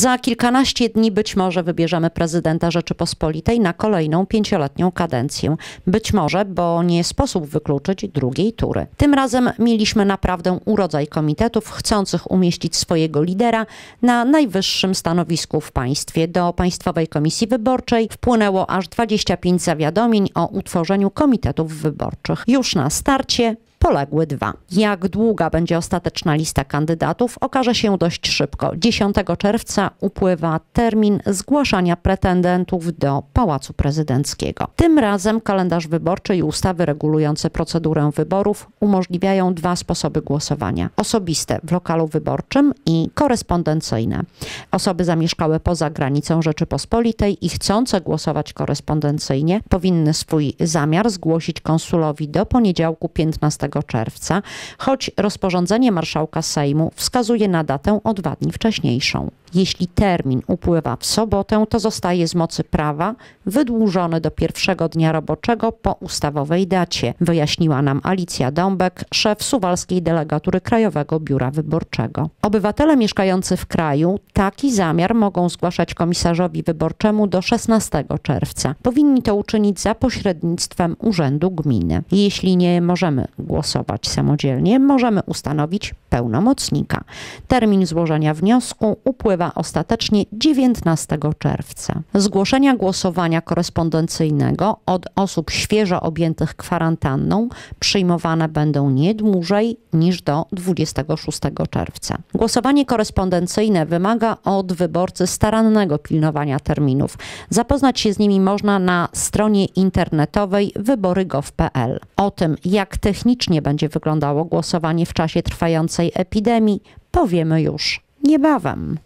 Za kilkanaście dni być może wybierzemy prezydenta Rzeczypospolitej na kolejną pięcioletnią kadencję. Być może, bo nie sposób wykluczyć drugiej tury. Tym razem mieliśmy naprawdę urodzaj komitetów chcących umieścić swojego lidera na najwyższym stanowisku w państwie. Do Państwowej Komisji Wyborczej wpłynęło aż 25 zawiadomień o utworzeniu komitetów wyborczych. Już na starcie poległy dwa. Jak długa będzie ostateczna lista kandydatów, okaże się dość szybko. 10 czerwca upływa termin zgłaszania pretendentów do Pałacu Prezydenckiego. Tym razem kalendarz wyborczy i ustawy regulujące procedurę wyborów umożliwiają dwa sposoby głosowania: osobiste w lokalu wyborczym i korespondencyjne. Osoby zamieszkałe poza granicą Rzeczypospolitej i chcące głosować korespondencyjnie powinny swój zamiar zgłosić konsulowi do poniedziałku 15 czerwca, choć rozporządzenie marszałka Sejmu wskazuje na datę o dwa dni wcześniejszą. Jeśli termin upływa w sobotę, to zostaje z mocy prawa wydłużony do pierwszego dnia roboczego po ustawowej dacie, wyjaśniła nam Alicja Dąbek, szef suwalskiej delegatury Krajowego Biura Wyborczego. Obywatele mieszkający w kraju taki zamiar mogą zgłaszać komisarzowi wyborczemu do 16 czerwca. Powinni to uczynić za pośrednictwem Urzędu Gminy. Jeśli nie możemy głosować samodzielnie, możemy ustanowić pełnomocnika. Termin złożenia wniosku upływa ostatecznie 19 czerwca. Zgłoszenia głosowania korespondencyjnego od osób świeżo objętych kwarantanną przyjmowane będą nie dłużej niż do 26 czerwca. Głosowanie korespondencyjne wymaga od wyborcy starannego pilnowania terminów. Zapoznać się z nimi można na stronie internetowej wybory.gov.pl. O tym, jak technicznie będzie wyglądało głosowanie w czasie trwającej epidemii, powiemy już niebawem.